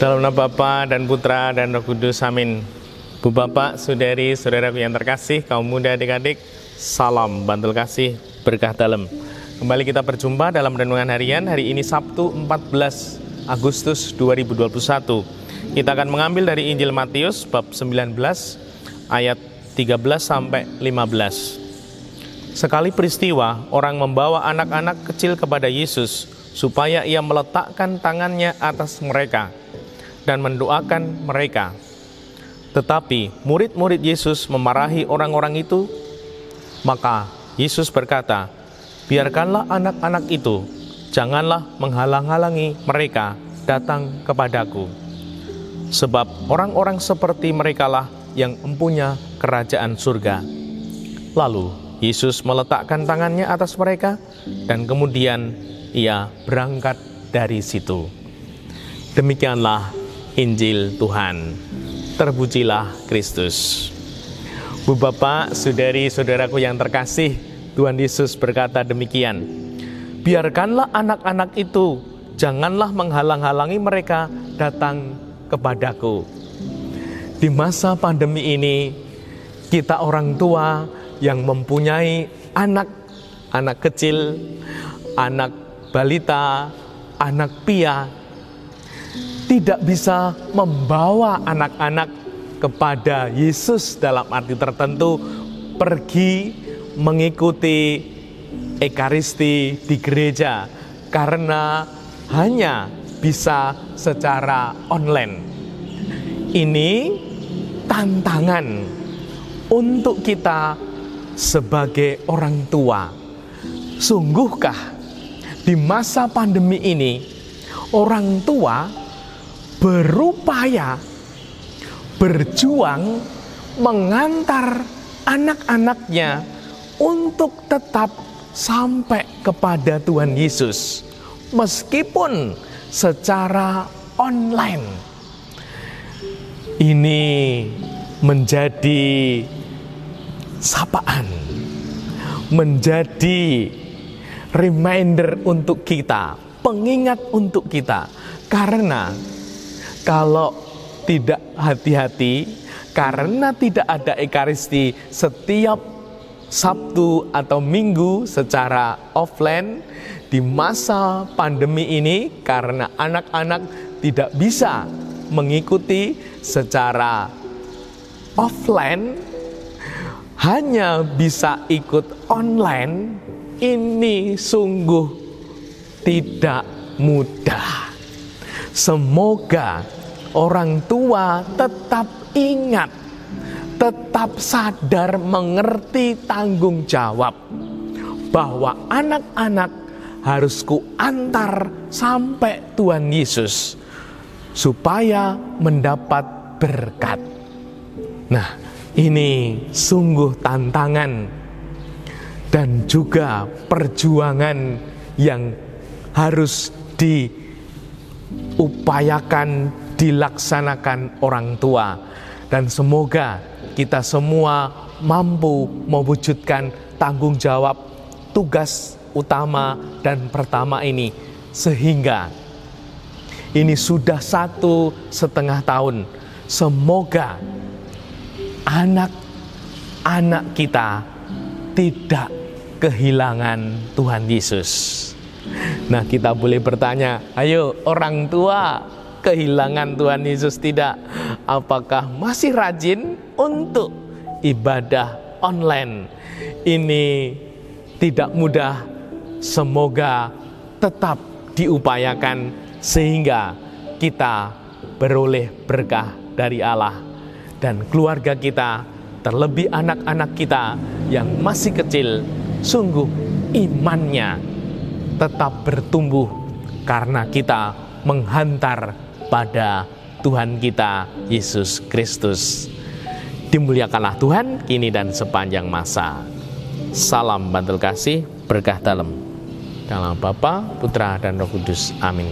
Dalam nama Bapa dan Putra dan Roh Kudus, amin. Bu Bapak, Saudari, Saudara yang terkasih, kaum muda adik-adik, salam bantul kasih, berkah dalam. Kembali kita berjumpa dalam renungan harian hari ini Sabtu 14 Agustus 2021. Kita akan mengambil dari Injil Matius bab 19 ayat 13 sampai 15. Sekali peristiwa, orang membawa anak-anak kecil kepada Yesus supaya ia meletakkan tangannya atas mereka dan mendoakan mereka. Tetapi murid-murid Yesus memarahi orang-orang itu, maka Yesus berkata, "Biarkanlah anak-anak itu, janganlah menghalang-halangi mereka datang kepadaku, sebab orang-orang seperti merekalah yang mempunyai kerajaan surga." Lalu Yesus meletakkan tangannya atas mereka, dan kemudian ia berangkat dari situ. Demikianlah Injil Tuhan. Terpujilah Kristus. Bu Bapak, Saudari, Saudaraku yang terkasih, Tuhan Yesus berkata demikian. Biarkanlah anak-anak itu, janganlah menghalang-halangi mereka datang kepadaku. Di masa pandemi ini, kita orang tua yang mempunyai anak, anak kecil, anak balita, anak pia, tidak bisa membawa anak-anak kepada Yesus dalam arti tertentu pergi mengikuti ekaristi di gereja karena hanya bisa secara online. Ini tantangan untuk kita sebagai orang tua. Sungguhkah di masa pandemi ini orang tua berupaya berjuang mengantar anak-anaknya untuk tetap sampai kepada Tuhan Yesus meskipun secara online. Ini menjadi sapaan menjadi reminder untuk kita pengingat untuk kita karena kalau tidak hati-hati karena tidak ada ekaristi setiap Sabtu atau Minggu secara offline di masa pandemi ini karena anak-anak tidak bisa mengikuti secara offline hanya bisa ikut online ini sungguh tidak mudah. Semoga orang tua tetap ingat, tetap sadar mengerti tanggung jawab bahwa anak-anak harus kuantar sampai Tuhan Yesus supaya mendapat berkat. Nah, ini sungguh tantangan dan juga perjuangan yang harus di upayakan dilaksanakan orang tua. Dan semoga kita semua mampu mewujudkan tanggung jawab tugas utama dan pertama ini. Sehingga ini sudah satu setengah tahun. Semoga anak-anak kita tidak kehilangan Tuhan Yesus. Nah, kita boleh bertanya, ayo orang tua kehilangan Tuhan Yesus tidak? Apakah masih rajin untuk ibadah online? Ini tidak mudah. Semoga tetap diupayakan sehingga kita beroleh berkah dari Allah dan keluarga kita, terlebih anak-anak kita yang masih kecil, sungguh imannya tetap bertumbuh karena kita menghantar pada Tuhan kita Yesus Kristus. Dimuliakanlah Tuhan kini dan sepanjang masa. Salam bantul kasih, berkah dalam. Dalam Bapa, Putra dan Roh Kudus. Amin.